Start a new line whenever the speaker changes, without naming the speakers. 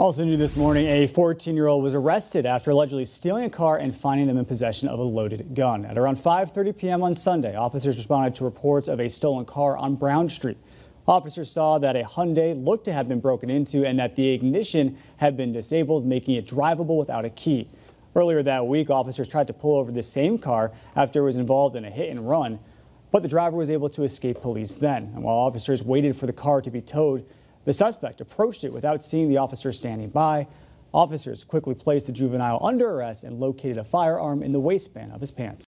Also new this morning, a 14-year-old was arrested after allegedly stealing a car and finding them in possession of a loaded gun. At around 5.30 p.m. on Sunday, officers responded to reports of a stolen car on Brown Street. Officers saw that a Hyundai looked to have been broken into and that the ignition had been disabled, making it drivable without a key. Earlier that week, officers tried to pull over the same car after it was involved in a hit and run, but the driver was able to escape police then. And while officers waited for the car to be towed, the suspect approached it without seeing the officer standing by. Officers quickly placed the juvenile under arrest and located a firearm in the waistband of his pants.